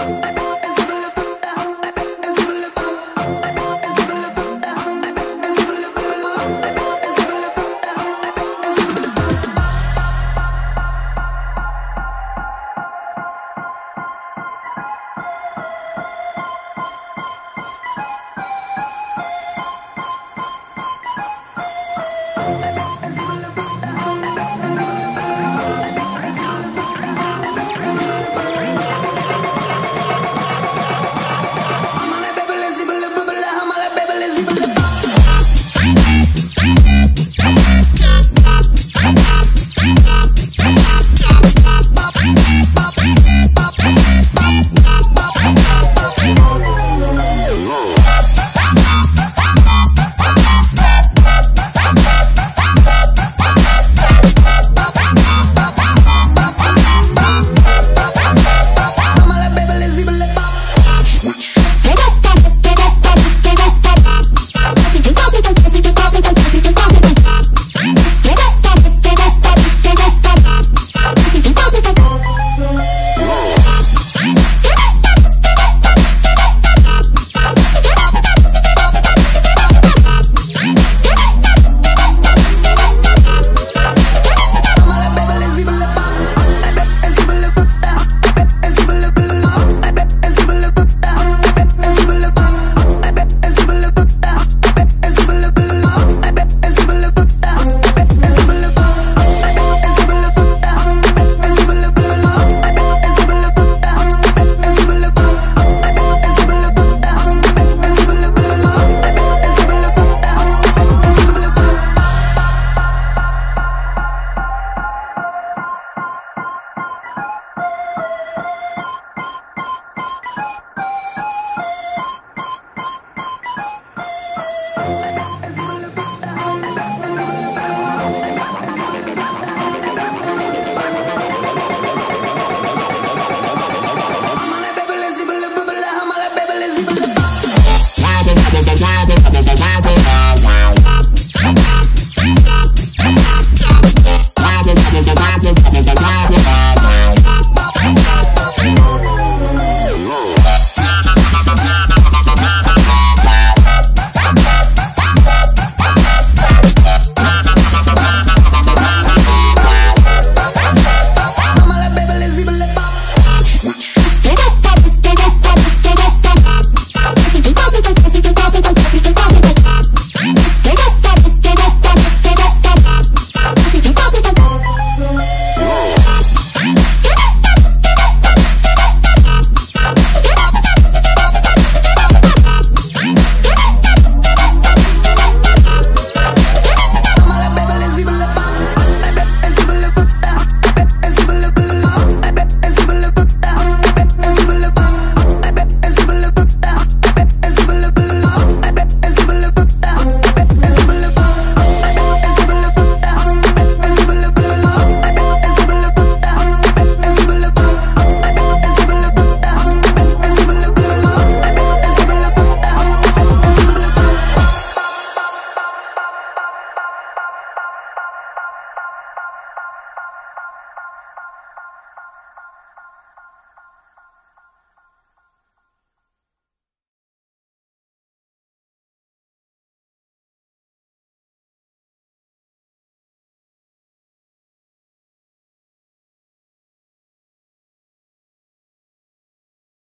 Oh,